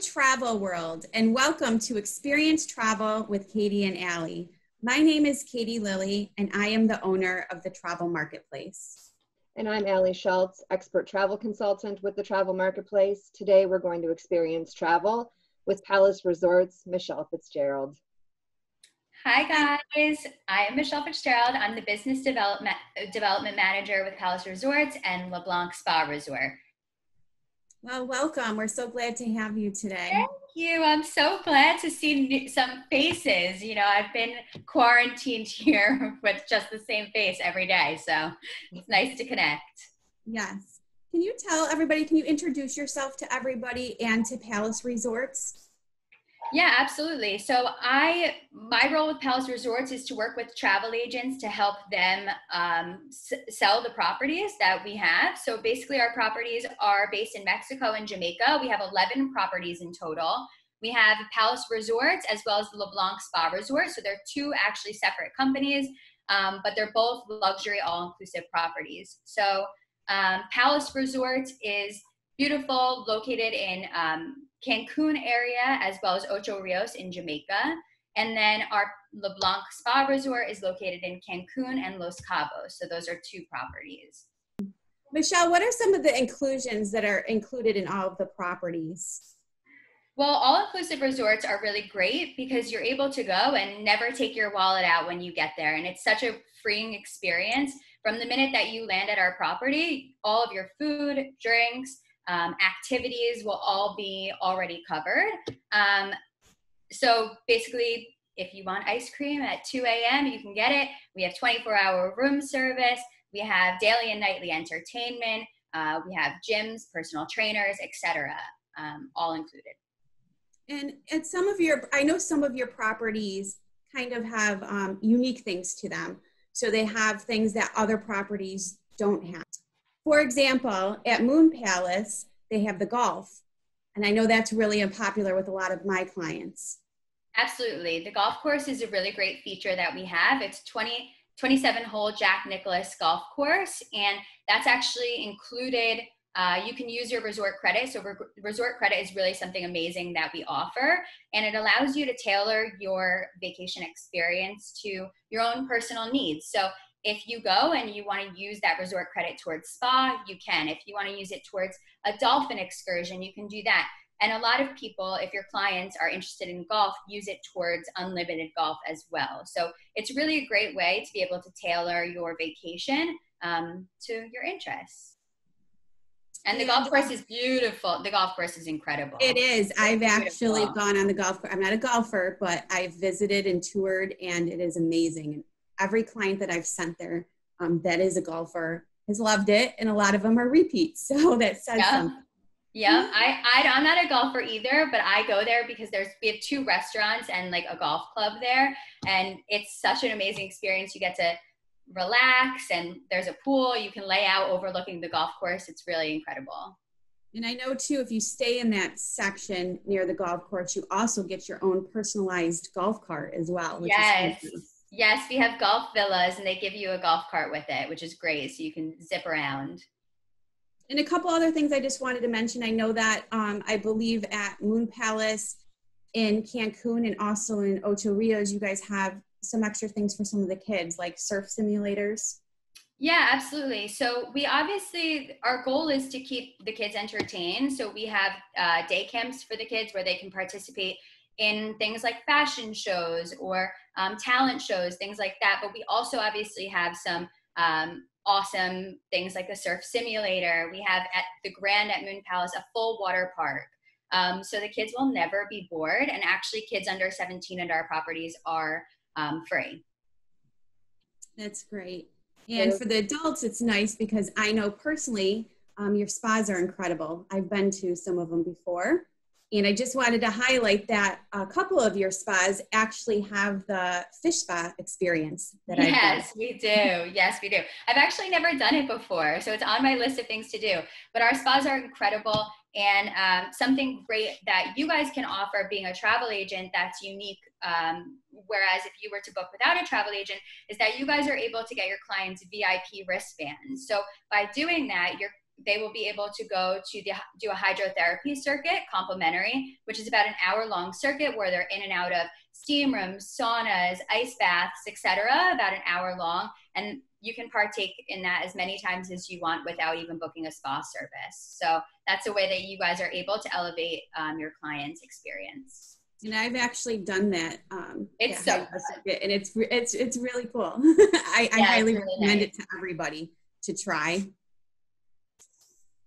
travel world, and welcome to Experience Travel with Katie and Allie. My name is Katie Lilly, and I am the owner of the Travel Marketplace. And I'm Allie Schultz, expert travel consultant with the Travel Marketplace. Today we're going to experience travel with Palace Resorts, Michelle Fitzgerald. Hi guys, I am Michelle Fitzgerald. I'm the business development development manager with Palace Resorts and LeBlanc Spa Resort. Well, welcome. We're so glad to have you today. Thank you. I'm so glad to see some faces. You know, I've been quarantined here with just the same face every day. So it's nice to connect. Yes. Can you tell everybody, can you introduce yourself to everybody and to Palace Resorts? Yeah, absolutely. So I, my role with Palace Resorts is to work with travel agents to help them um, s- sell the properties that we have. So basically, our properties are based in Mexico and Jamaica. We have 11 properties in total. We have Palace Resorts as well as the LeBlanc Spa Resort. So they're two actually separate companies, um, but they're both luxury all-inclusive properties. So um, Palace Resorts is beautiful, located in um, Cancun area as well as Ocho Rios in Jamaica. And then our LeBlanc Spa Resort is located in Cancun and Los Cabos. So those are two properties. Michelle, what are some of the inclusions that are included in all of the properties? Well, all inclusive resorts are really great because you're able to go and never take your wallet out when you get there. And it's such a freeing experience. From the minute that you land at our property, all of your food, drinks, um, activities will all be already covered. Um, so basically, if you want ice cream at 2 a.m., you can get it. We have 24 hour room service. We have daily and nightly entertainment. Uh, we have gyms, personal trainers, etc., um, all included. And at some of your, I know some of your properties kind of have um, unique things to them. So they have things that other properties don't have. For example, at Moon Palace, they have the golf. And I know that's really unpopular with a lot of my clients. Absolutely. The golf course is a really great feature that we have. It's 20, 27 hole Jack Nicklaus golf course, and that's actually included. Uh, you can use your resort credit. So, re- resort credit is really something amazing that we offer, and it allows you to tailor your vacation experience to your own personal needs. So, if you go and you want to use that resort credit towards spa, you can. If you want to use it towards a dolphin excursion, you can do that. And a lot of people, if your clients are interested in golf, use it towards unlimited golf as well. So it's really a great way to be able to tailor your vacation um, to your interests. And the golf course is beautiful. The golf course is incredible. It is. I've actually gone on the golf course. I'm not a golfer, but I've visited and toured, and it is amazing every client that I've sent there um, that is a golfer has loved it, and a lot of them are repeats. So that says yeah. something. Yeah, I, I I'm not a golfer either, but I go there because there's we have two restaurants and like a golf club there, and it's such an amazing experience. You get to relax, and there's a pool you can lay out overlooking the golf course. It's really incredible. And I know too, if you stay in that section near the golf course, you also get your own personalized golf cart as well. yes. Yes, we have golf villas and they give you a golf cart with it, which is great. So you can zip around. And a couple other things I just wanted to mention. I know that um, I believe at Moon Palace in Cancun and also in Ocho Rios, you guys have some extra things for some of the kids, like surf simulators. Yeah, absolutely. So we obviously our goal is to keep the kids entertained. So we have uh, day camps for the kids where they can participate in things like fashion shows or um, talent shows, things like that. But we also obviously have some um, awesome things like a surf simulator. We have at the Grand at Moon Palace a full water park. Um, so the kids will never be bored. And actually, kids under 17 at our properties are um, free. That's great. And for the adults, it's nice because I know personally um, your spas are incredible. I've been to some of them before. And I just wanted to highlight that a couple of your spas actually have the fish spa experience that I Yes, we do. Yes, we do. I've actually never done it before, so it's on my list of things to do. But our spas are incredible. And um, something great that you guys can offer being a travel agent that's unique. Um, whereas if you were to book without a travel agent, is that you guys are able to get your clients VIP wristbands. So by doing that, you're they will be able to go to the, do a hydrotherapy circuit, complimentary, which is about an hour long circuit where they're in and out of steam rooms, saunas, ice baths, etc. About an hour long, and you can partake in that as many times as you want without even booking a spa service. So that's a way that you guys are able to elevate um, your client's experience. And I've actually done that. Um, it's so good. and it's it's it's really cool. I, yeah, I highly really recommend nice. it to everybody to try.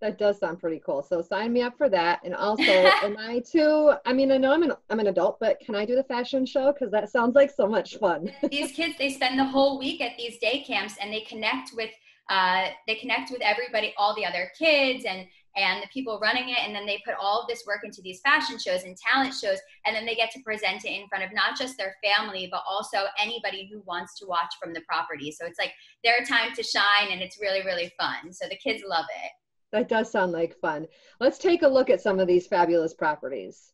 That does sound pretty cool. So sign me up for that. And also, am I too? I mean, I know I'm an I'm an adult, but can I do the fashion show? Because that sounds like so much fun. these kids, they spend the whole week at these day camps, and they connect with uh, they connect with everybody, all the other kids, and and the people running it, and then they put all of this work into these fashion shows and talent shows, and then they get to present it in front of not just their family, but also anybody who wants to watch from the property. So it's like their time to shine, and it's really really fun. So the kids love it. That does sound like fun. Let's take a look at some of these fabulous properties.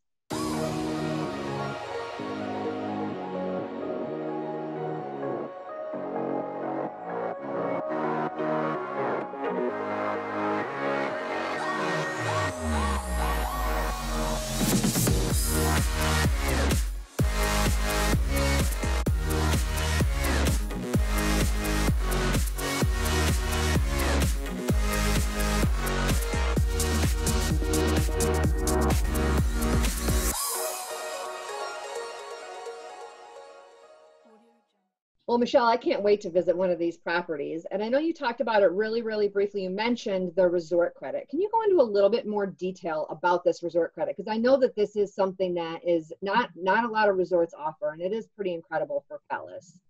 Well, Michelle, I can't wait to visit one of these properties. And I know you talked about it really, really briefly. You mentioned the resort credit. Can you go into a little bit more detail about this resort credit? Because I know that this is something that is not not a lot of resorts offer, and it is pretty incredible for Palace.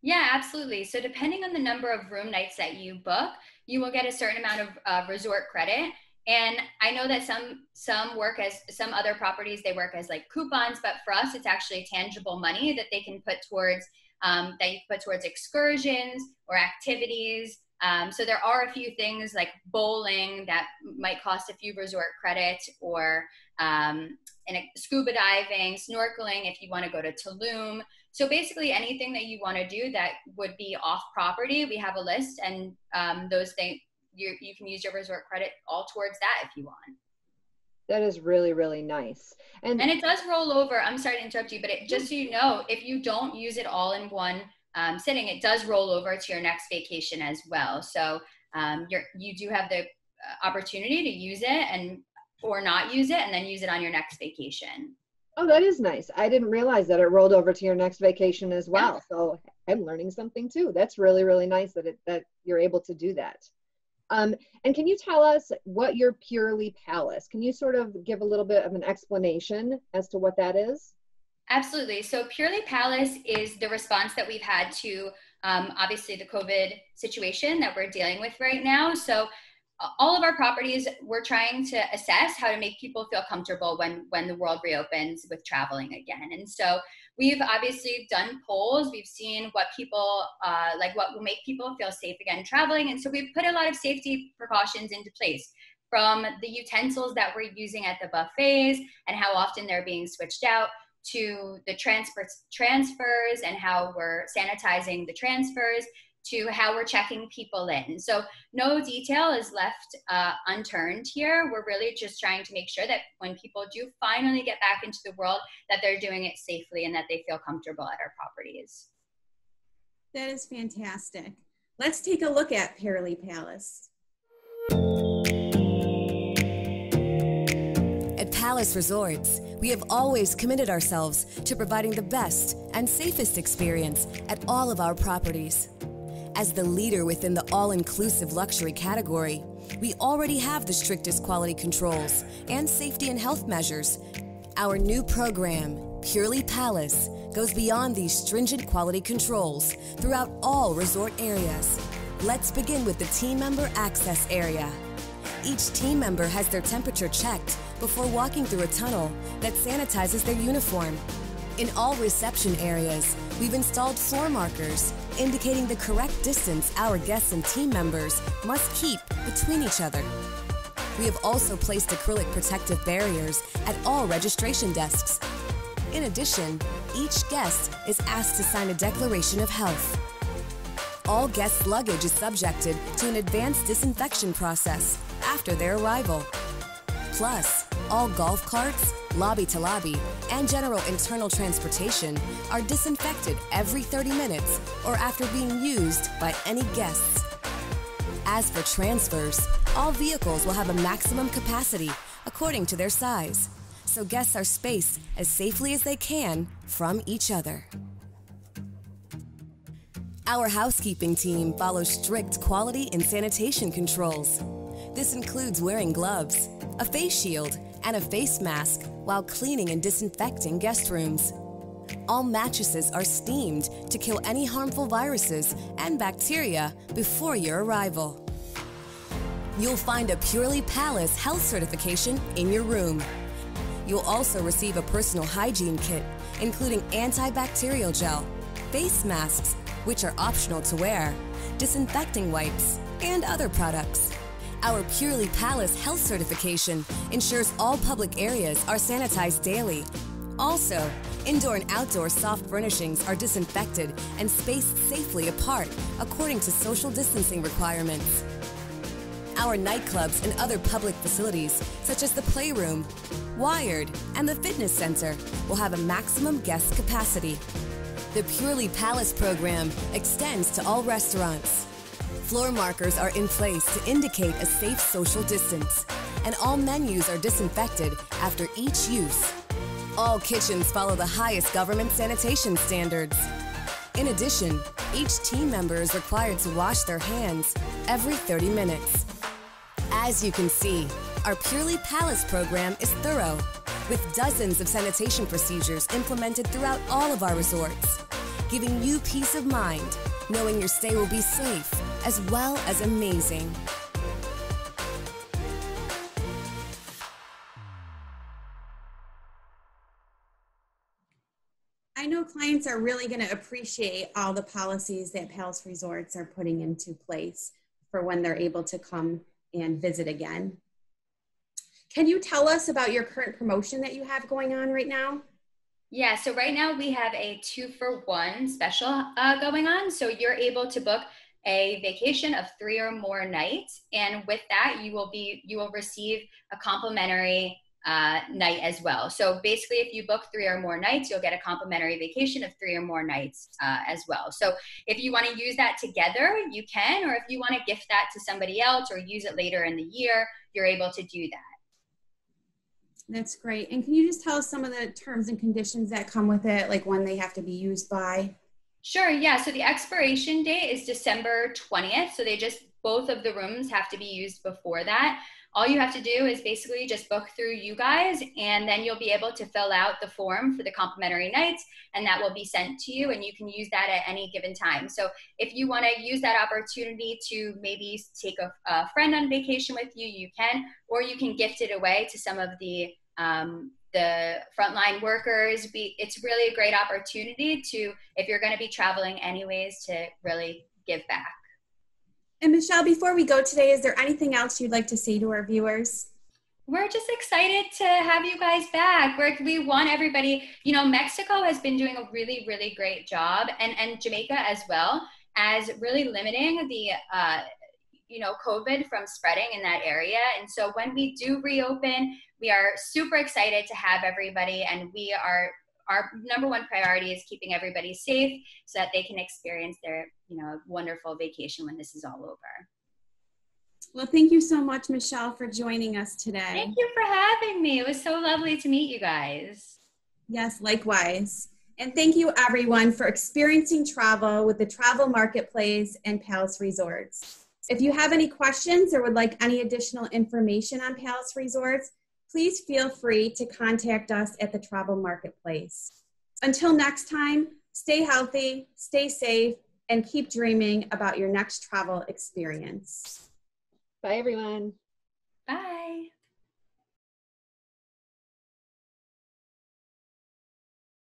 Yeah, absolutely. So depending on the number of room nights that you book, you will get a certain amount of uh, resort credit. And I know that some some work as some other properties they work as like coupons, but for us it's actually tangible money that they can put towards um, that you can put towards excursions or activities. Um, so there are a few things like bowling that might cost a few resort credits or um, scuba diving, snorkeling if you want to go to Tulum. So basically anything that you want to do that would be off property, we have a list and um, those things you, you can use your resort credit all towards that if you want. That is really, really nice. And, and it does roll over. I'm sorry to interrupt you, but it, just so you know, if you don't use it all in one um, sitting, it does roll over to your next vacation as well. So um, you're, you do have the uh, opportunity to use it and or not use it and then use it on your next vacation. Oh, that is nice. I didn't realize that it rolled over to your next vacation as well. Yeah. So I'm learning something too. That's really, really nice that it, that you're able to do that. Um, and can you tell us what your Purely Palace? Can you sort of give a little bit of an explanation as to what that is? Absolutely. So Purely Palace is the response that we've had to um, obviously the COVID situation that we're dealing with right now. So all of our properties, we're trying to assess how to make people feel comfortable when when the world reopens with traveling again. And so we've obviously done polls. We've seen what people uh, like, what will make people feel safe again traveling. And so we've put a lot of safety precautions into place from the utensils that we're using at the buffets and how often they're being switched out to the transfer, transfers and how we're sanitizing the transfers to how we're checking people in. So no detail is left uh, unturned here. We're really just trying to make sure that when people do finally get back into the world, that they're doing it safely and that they feel comfortable at our properties. That is fantastic. Let's take a look at Purely Palace. At Palace Resorts, we have always committed ourselves to providing the best and safest experience at all of our properties. As the leader within the all inclusive luxury category, we already have the strictest quality controls and safety and health measures. Our new program, Purely Palace, goes beyond these stringent quality controls throughout all resort areas. Let's begin with the team member access area. Each team member has their temperature checked before walking through a tunnel that sanitizes their uniform. In all reception areas, we've installed floor markers indicating the correct distance our guests and team members must keep between each other. We have also placed acrylic protective barriers at all registration desks. In addition, each guest is asked to sign a declaration of health. All guests' luggage is subjected to an advanced disinfection process after their arrival. Plus, all golf carts, lobby to lobby, and general internal transportation are disinfected every 30 minutes or after being used by any guests. As for transfers, all vehicles will have a maximum capacity according to their size, so guests are spaced as safely as they can from each other. Our housekeeping team follows strict quality and sanitation controls. This includes wearing gloves, a face shield, and a face mask while cleaning and disinfecting guest rooms. All mattresses are steamed to kill any harmful viruses and bacteria before your arrival. You'll find a Purely Palace health certification in your room. You'll also receive a personal hygiene kit, including antibacterial gel, face masks, which are optional to wear, disinfecting wipes, and other products. Our Purely Palace health certification ensures all public areas are sanitized daily. Also, indoor and outdoor soft furnishings are disinfected and spaced safely apart according to social distancing requirements. Our nightclubs and other public facilities, such as the playroom, Wired, and the fitness center, will have a maximum guest capacity. The Purely Palace program extends to all restaurants. Floor markers are in place to indicate a safe social distance, and all menus are disinfected after each use. All kitchens follow the highest government sanitation standards. In addition, each team member is required to wash their hands every 30 minutes. As you can see, our Purely Palace program is thorough, with dozens of sanitation procedures implemented throughout all of our resorts, giving you peace of mind knowing your stay will be safe as well as amazing. I know clients are really going to appreciate all the policies that Palace Resorts are putting into place for when they're able to come and visit again. Can you tell us about your current promotion that you have going on right now? Yeah, so right now we have a two for one special uh, going on. So you're able to book a vacation of three or more nights, and with that, you will be you will receive a complimentary uh, night as well. So basically, if you book three or more nights, you'll get a complimentary vacation of three or more nights uh, as well. So if you want to use that together, you can, or if you want to gift that to somebody else or use it later in the year, you're able to do that. That's great. And can you just tell us some of the terms and conditions that come with it, like when they have to be used by? Sure, yeah. So the expiration date is December 20th. So they just, both of the rooms have to be used before that. All you have to do is basically just book through you guys, and then you'll be able to fill out the form for the complimentary nights, and that will be sent to you, and you can use that at any given time. So if you want to use that opportunity to maybe take a, a, friend on vacation with you, you can, or you can gift it away to some of the um, the frontline workers. Be, it's really a great opportunity to, if you're going to be traveling anyways, to really give back. And Michelle, before we go today, is there anything else you'd like to say to our viewers? We're just excited to have you guys back. We're, we want everybody, you know, Mexico has been doing a really, really great job, and, and Jamaica as well, as really limiting the, uh, you know, COVID from spreading in that area. And so when we do reopen, we are super excited to have everybody, and we are our number one priority is keeping everybody safe so that they can experience their you know wonderful vacation when this is all over. Well thank you so much michelle for joining us today. Thank you for having me. It was so lovely to meet you guys. Yes likewise. And thank you everyone for experiencing travel with the travel marketplace and palace resorts if you have any questions or would like any additional information on palace resorts please feel free to contact us at the Travel Marketplace. Until next time, stay healthy, stay safe, and keep dreaming about your next travel experience. Bye, everyone. Bye.